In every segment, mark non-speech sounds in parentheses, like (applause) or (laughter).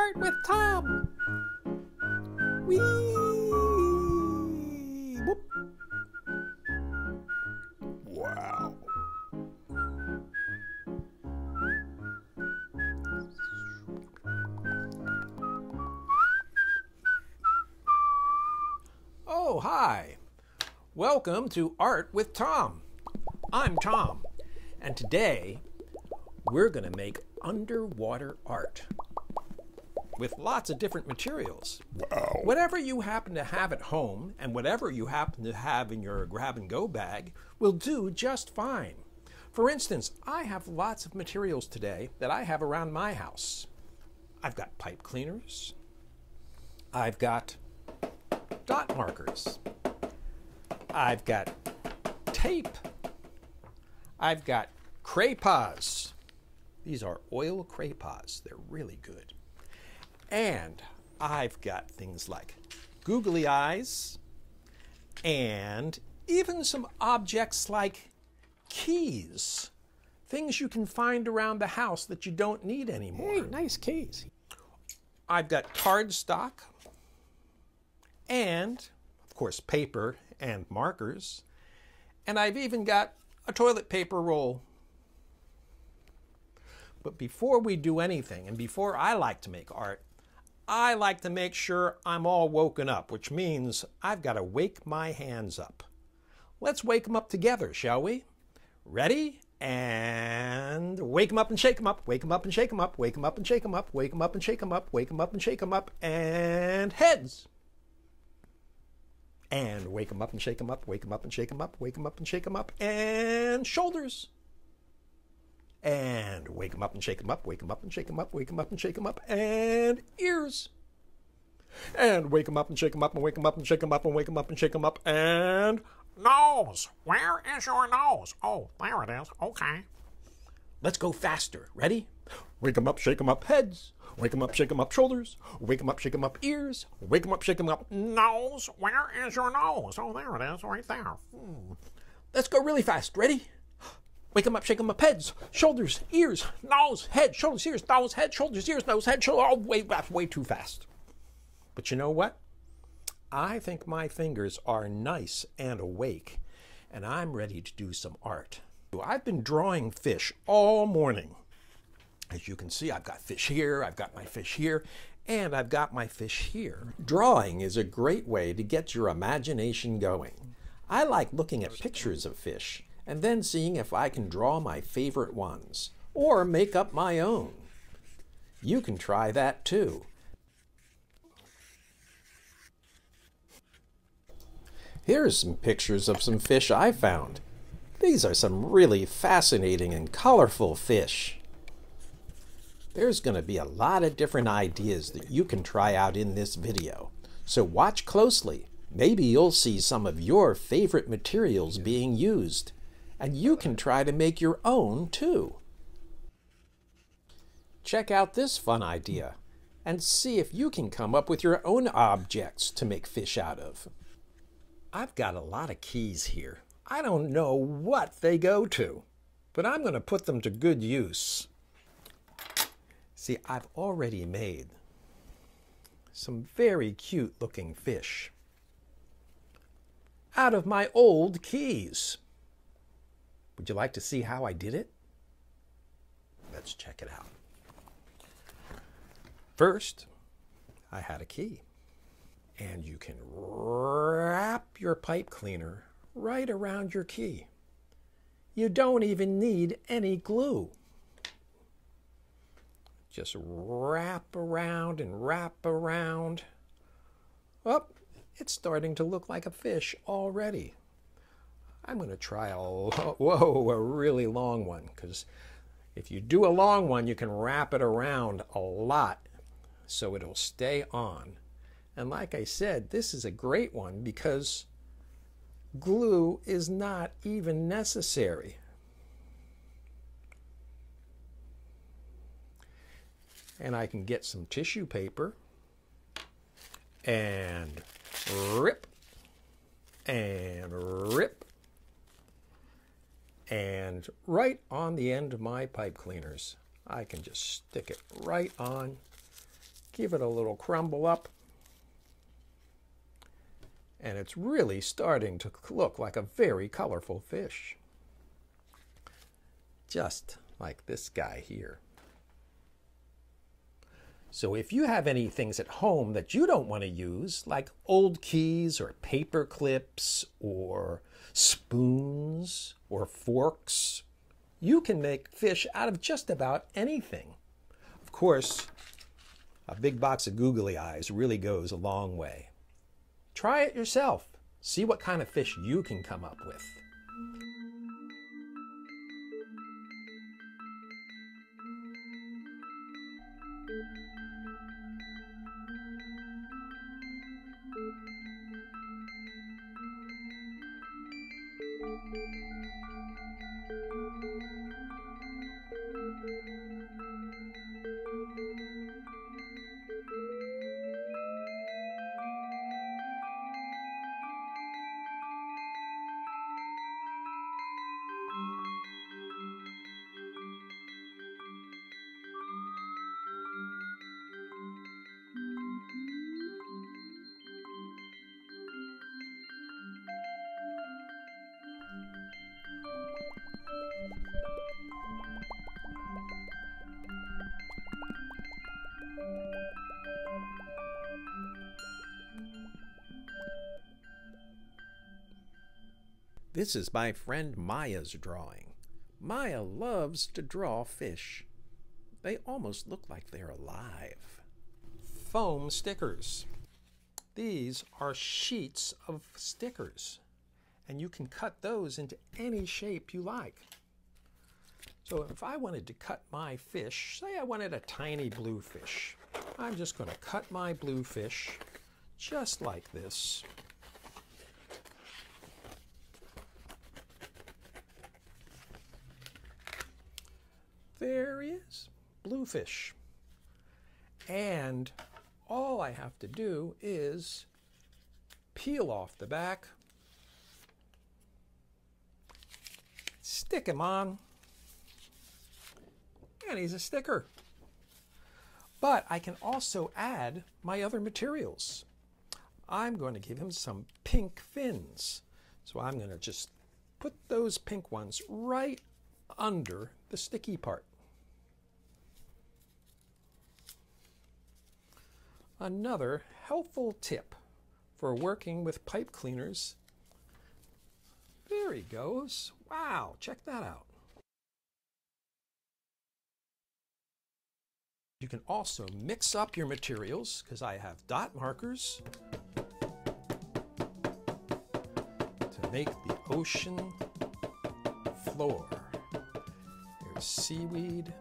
Art with Tom. Whoop. Wow. Oh, hi. Welcome to Art with Tom. I'm Tom, and today we're going to make underwater art with lots of different materials. Wow. Whatever you happen to have at home and whatever you happen to have in your grab and go bag will do just fine. For instance, I have lots of materials today that I have around my house. I've got pipe cleaners. I've got dot markers. I've got tape. I've got Cray-Pas. These are oil Cray-Pas. They're really good. And I've got things like googly eyes and even some objects like keys. Things you can find around the house that you don't need anymore. Hey, nice keys. I've got cardstock and, of course, paper and markers. And I've even got a toilet paper roll. But before we do anything, and before I like to make art, I like to make sure I'm all woken up, which means I've got to wake my hands up. Let's wake them up together, shall we? Ready? And wake them up and shake them up, wake them up and shake them up, wake them up and shake them up, wake them up and shake them up, wake them up and shake them up, and heads. And wake them up and shake them up, wake them up and shake them up, wake them up and shake them up, and shoulders. And wake them up and shake them up, wake them up and shake them up, wake them up and shake them up, and ears. And wake them up and shake them up and wake them up and shake them up and wake them up and shake them up and Nose. Where is your nose? Oh, there it is. Okay. let's go faster. Ready? Wake them up, shake them up, heads. Wake them up, shake them up, shoulders. Wake them up, shake them up, ears. Wake them up, shake them up. Nose. Where is your nose? Oh, there it is, right there. Hmm. Let's go really fast. Ready? Wake them up, shake them up, heads, shoulders, ears, nose, head, shoulders, ears, nose, head, shoulders, ears, nose, head, shoulders. Oh, way, that's way too fast. But you know what? I think my fingers are nice and awake, and I'm ready to do some art. I've been drawing fish all morning. As you can see, I've got fish here, I've got my fish here, and I've got my fish here. Drawing is a great way to get your imagination going. I like looking at pictures of fish and then seeing if I can draw my favorite ones or make up my own. You can try that too. Here's some pictures of some fish I found. These are some really fascinating and colorful fish. There's going to be a lot of different ideas that you can try out in this video. So watch closely. Maybe you'll see some of your favorite materials being used. And you can try to make your own too. Check out this fun idea and see if you can come up with your own objects to make fish out of. I've got a lot of keys here. I don't know what they go to, but I'm going to put them to good use. See, I've already made some very cute looking fish out of my old keys. Would you like to see how I did it? Let's check it out. First, I had a key. And you can wrap your pipe cleaner right around your key. You don't even need any glue. Just wrap around and wrap around. Oh, it's starting to look like a fish already. I'm going to try a, (laughs) whoa, a really long one because if you do a long one, you can wrap it around a lot so it'll stay on. And like I said, this is a great one because glue is not even necessary. And I can get some tissue paper and rip and rip and right on the end of my pipe cleaners, I can just stick it right on Give it a little crumble up. And it's really starting to look like a very colorful fish. Just like this guy here. So if you have any things at home that you don't want to use, like old keys or paper clips or spoons or forks, you can make fish out of just about anything. Of course, a big box of googly eyes really goes a long way. Try it yourself. See what kind of fish you can come up with. This is my friend Maya's drawing. Maya loves to draw fish. They almost look like they're alive. Foam stickers. These are sheets of stickers, and you can cut those into any shape you like. So if I wanted to cut my fish, say I wanted a tiny blue fish, I'm just going to cut my blue fish just like this. There he is, bluefish. And all I have to do is peel off the back, stick him on, and he's a sticker. But I can also add my other materials. I'm going to give him some pink fins. So I'm going to just put those pink ones right under the sticky part. Another helpful tip for working with pipe cleaners. There he goes. Wow, check that out. You can also mix up your materials because I have dot markers to make the ocean floor. There's seaweed.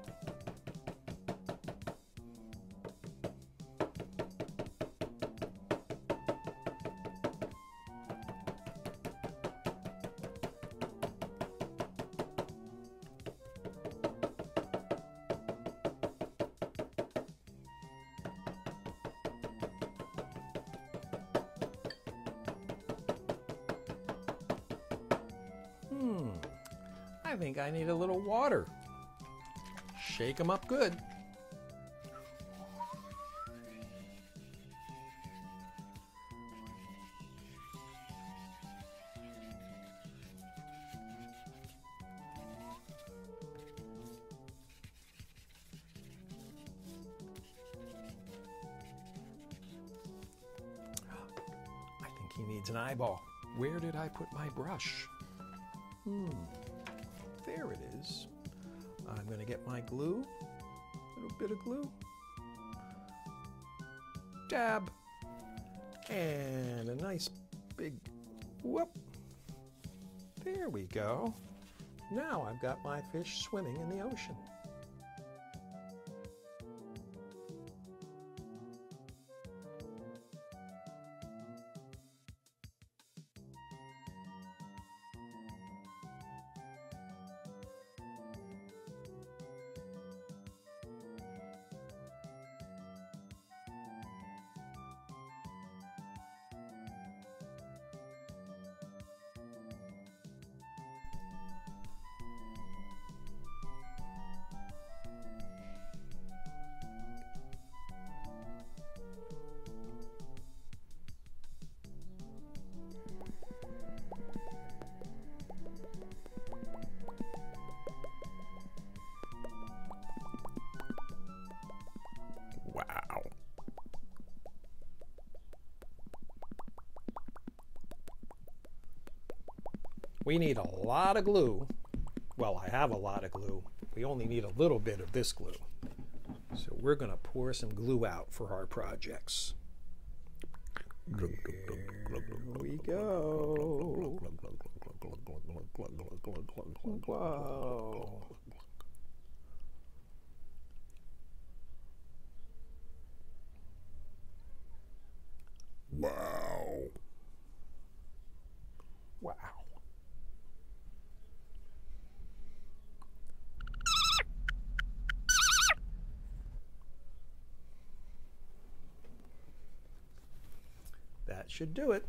I think I need a little water. Shake them up good. I think he needs an eyeball. Where did I put my brush? Hmm, there it is. I'm going to get my glue, a little bit of glue, dab, and a nice big whoop. There we go. Now I've got my fish swimming in the ocean. We need a lot of glue. Well, I have a lot of glue. We only need a little bit of this glue. So we're going to pour some glue out for our projects. There we go. Whoa. Wow. Wow. That should do it.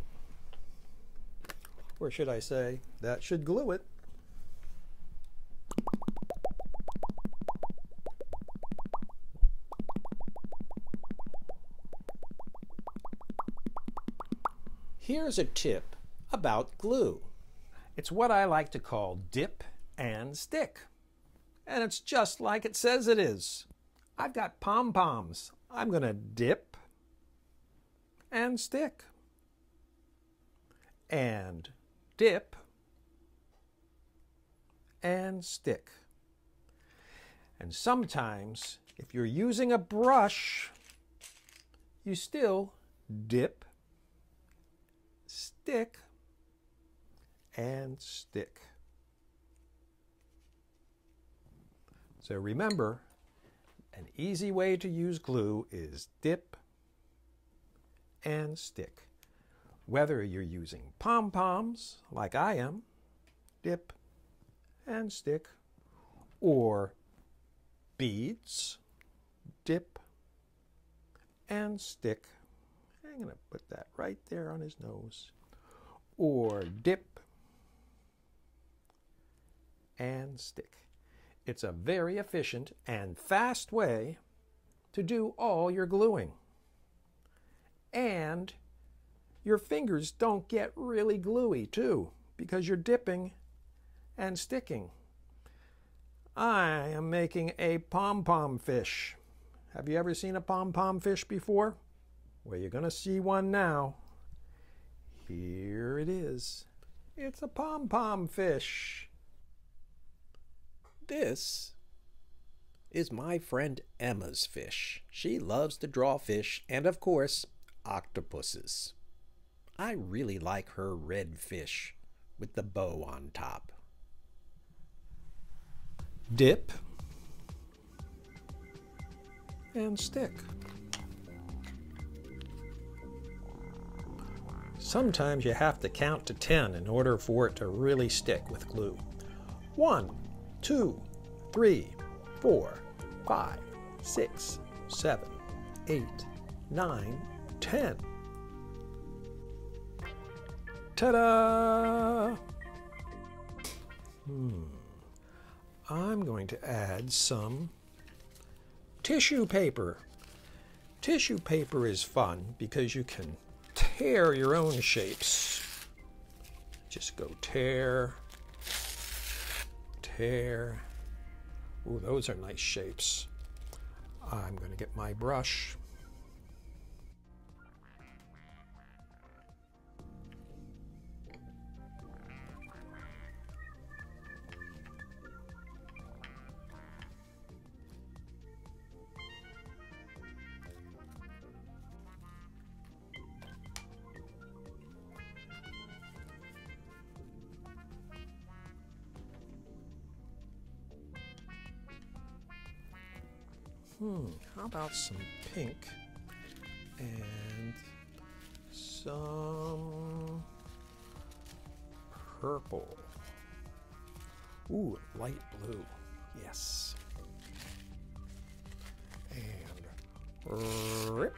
Or should I say, that should glue it. Here's a tip about glue. It's what I like to call dip and stick. And it's just like it says it is. I've got pom poms. I'm going to dip and stick. And dip and stick. And sometimes, if you're using a brush, you still dip, stick, and stick. So remember, an easy way to use glue is dip and stick. Whether you're using pom poms, like I am, dip and stick, or beads, dip and stick. I'm going to put that right there on his nose. Or dip and stick. It's a very efficient and fast way to do all your gluing. And your fingers don't get really gluey too because you're dipping and sticking. I am making a pom pom fish. Have you ever seen a pom pom fish before? Well, you're going to see one now. Here it is. It's a pom pom fish. This is my friend Emma's fish. She loves to draw fish and, of course, octopuses. I really like her red fish with the bow on top. Dip and stick. Sometimes you have to count to 10 in order for it to really stick with glue. One, two, three, four, five, six, seven, eight, nine, ten. Ta-da! Hmm. I'm going to add some tissue paper. Tissue paper is fun because you can tear your own shapes. Just go tear, tear. Ooh, those are nice shapes. I'm going to get my brush. Hmm, how about some pink and some purple? Ooh, light blue. Yes. And rip.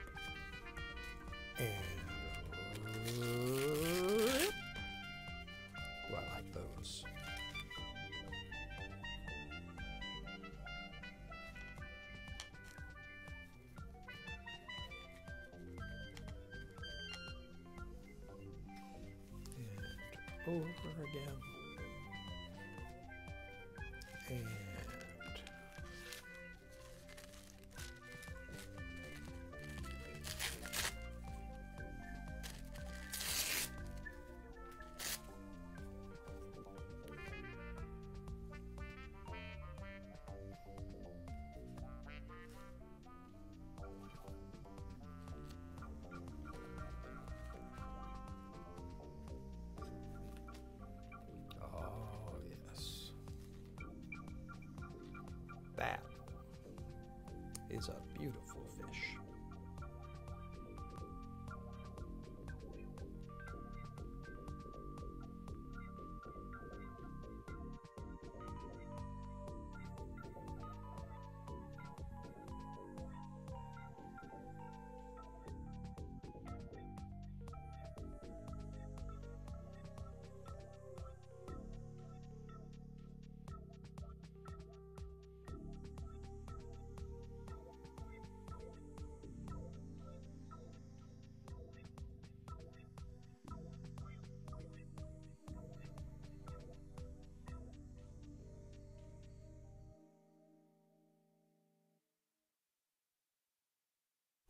Oh, over again. Is a beautiful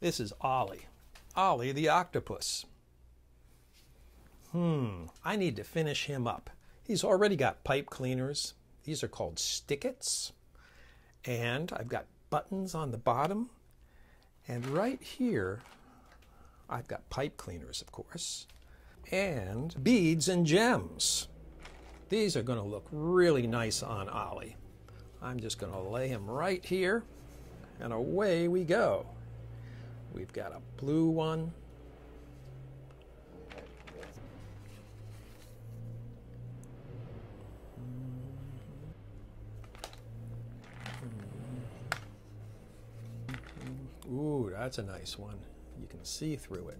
This is Ollie. Ollie the octopus. Hmm, I need to finish him up. He's already got pipe cleaners. These are called stickets. And I've got buttons on the bottom. And right here, I've got pipe cleaners, of course, and beads and gems. These are going to look really nice on Ollie. I'm just going to lay him right here, and away we go. We've got a blue one. Ooh, that's a nice one. You can see through it.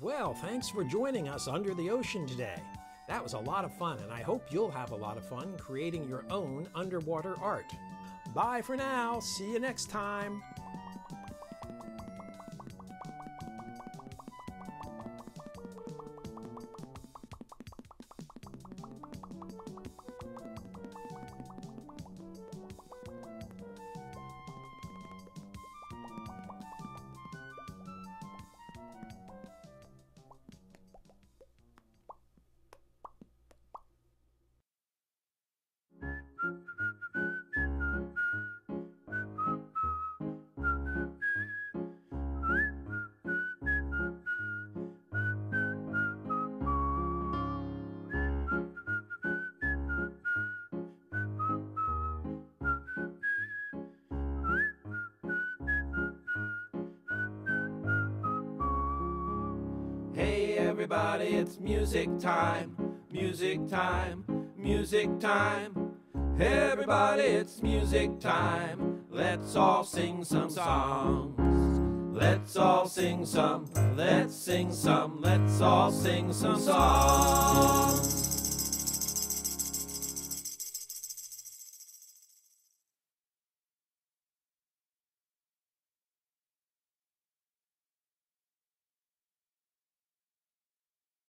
Well, thanks for joining us under the ocean today. That was a lot of fun, and I hope you'll have a lot of fun creating your own underwater art. Bye for now. See you next time. Everybody, it's music time, music time, music time. Everybody, it's music time. Let's all sing some songs. Let's all sing some, let's sing some, let's all sing some songs.